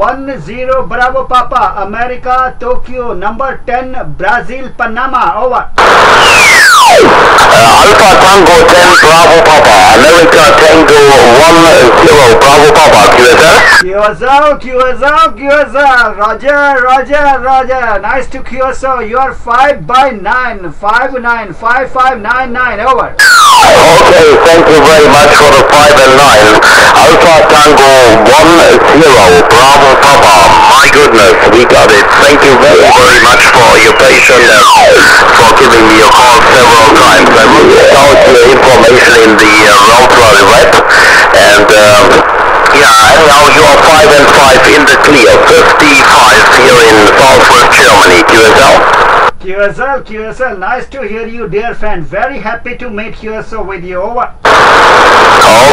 10 Bravo Papa, America, Tokyo, number 10, Brazil, Panama. Over. Uh, Alpha Tango 10 Bravo Papa, America Tango 10 Bravo Papa, QSL. QSL, QSL, QSL. Roger, Roger, Roger. Nice to QSL. You are 5 by 9, 5 9, 5 5 9 9. Over. Okay, thank you very much for the 5 and 9. Alpha Tango 10 Bravo Papa, my goodness, we got it. Thank you very, very much for your patience and for giving me a call several times. I will check your information in the uh, Roundrunner web and um, yeah, anyhow you are 5 and 5 in the clear, 55 here in southwest Germany, QSL. QSL, QSL. Nice to hear you, dear friend. Very happy to meet QSL with you. Over. Okay.